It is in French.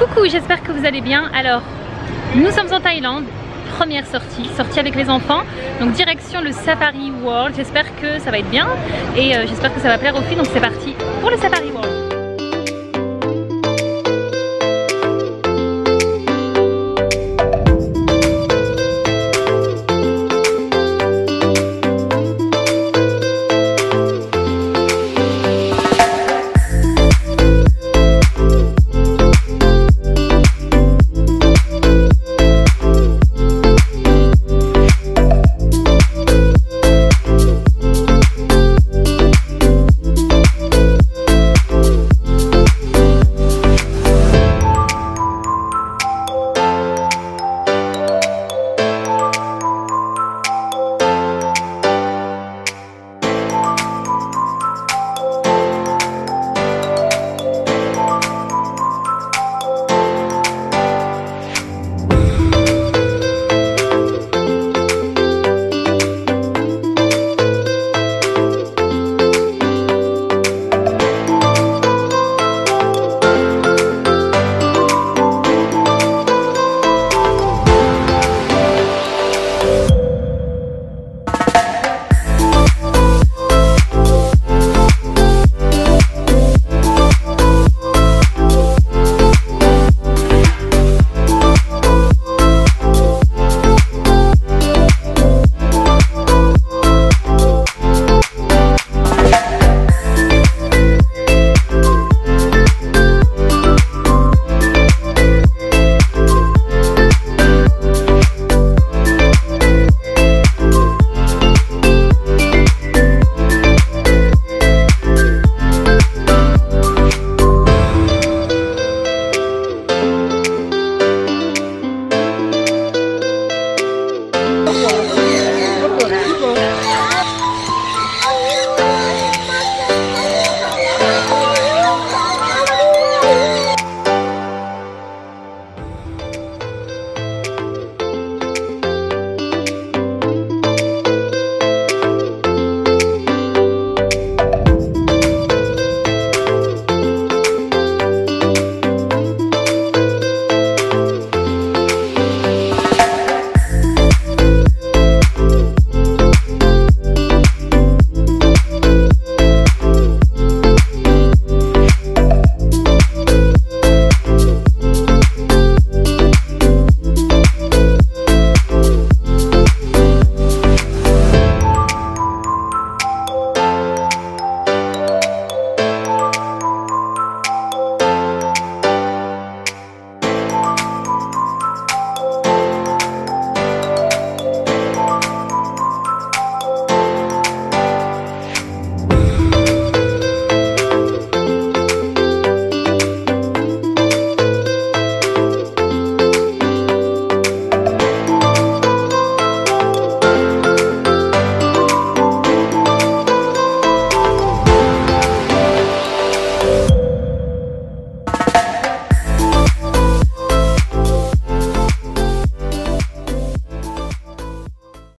Coucou, j'espère que vous allez bien. Alors, nous sommes en Thaïlande, première sortie, sortie avec les enfants. Donc direction le Safari World. J'espère que ça va être bien et euh, j'espère que ça va plaire aux filles. Donc c'est parti pour le Safari World.